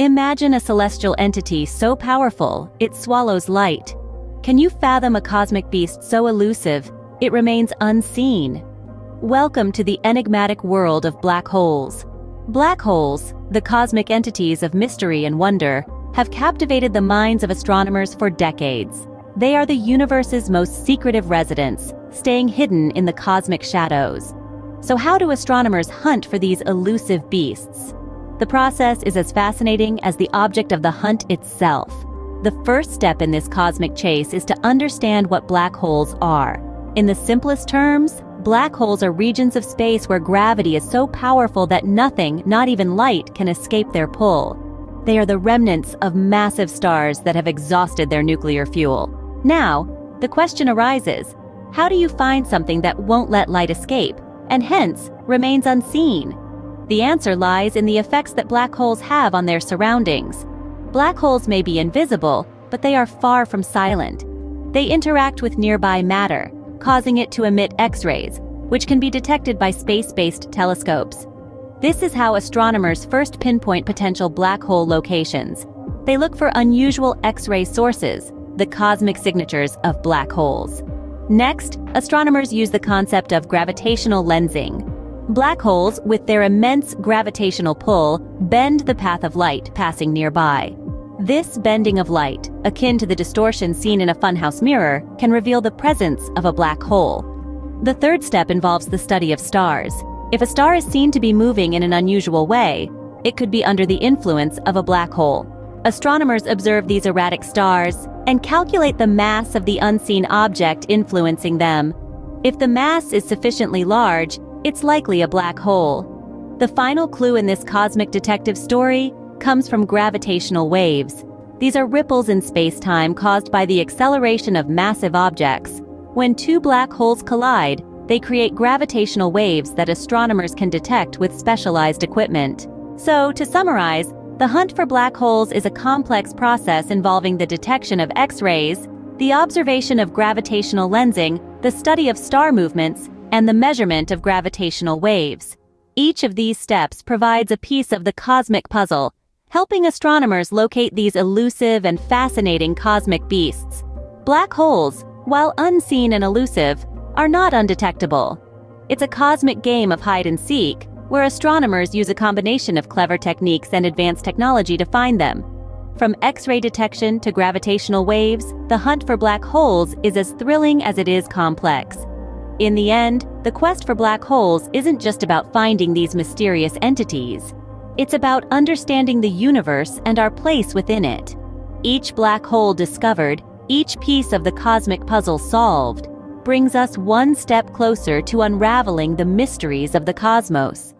Imagine a celestial entity so powerful, it swallows light. Can you fathom a cosmic beast so elusive, it remains unseen? Welcome to the enigmatic world of black holes. Black holes, the cosmic entities of mystery and wonder, have captivated the minds of astronomers for decades. They are the universe's most secretive residents, staying hidden in the cosmic shadows. So how do astronomers hunt for these elusive beasts? The process is as fascinating as the object of the hunt itself. The first step in this cosmic chase is to understand what black holes are. In the simplest terms, black holes are regions of space where gravity is so powerful that nothing, not even light, can escape their pull. They are the remnants of massive stars that have exhausted their nuclear fuel. Now, the question arises, how do you find something that won't let light escape, and hence remains unseen? The answer lies in the effects that black holes have on their surroundings. Black holes may be invisible, but they are far from silent. They interact with nearby matter, causing it to emit X-rays, which can be detected by space-based telescopes. This is how astronomers first pinpoint potential black hole locations. They look for unusual X-ray sources, the cosmic signatures of black holes. Next, astronomers use the concept of gravitational lensing. Black holes, with their immense gravitational pull, bend the path of light passing nearby. This bending of light, akin to the distortion seen in a funhouse mirror, can reveal the presence of a black hole. The third step involves the study of stars. If a star is seen to be moving in an unusual way, it could be under the influence of a black hole. Astronomers observe these erratic stars and calculate the mass of the unseen object influencing them. If the mass is sufficiently large, it's likely a black hole. The final clue in this cosmic detective story comes from gravitational waves. These are ripples in space-time caused by the acceleration of massive objects. When two black holes collide, they create gravitational waves that astronomers can detect with specialized equipment. So, to summarize, the hunt for black holes is a complex process involving the detection of X-rays, the observation of gravitational lensing, the study of star movements, and the measurement of gravitational waves. Each of these steps provides a piece of the cosmic puzzle, helping astronomers locate these elusive and fascinating cosmic beasts. Black holes, while unseen and elusive, are not undetectable. It's a cosmic game of hide and seek, where astronomers use a combination of clever techniques and advanced technology to find them. From X-ray detection to gravitational waves, the hunt for black holes is as thrilling as it is complex. In the end, the quest for black holes isn't just about finding these mysterious entities. It's about understanding the universe and our place within it. Each black hole discovered, each piece of the cosmic puzzle solved, brings us one step closer to unraveling the mysteries of the cosmos.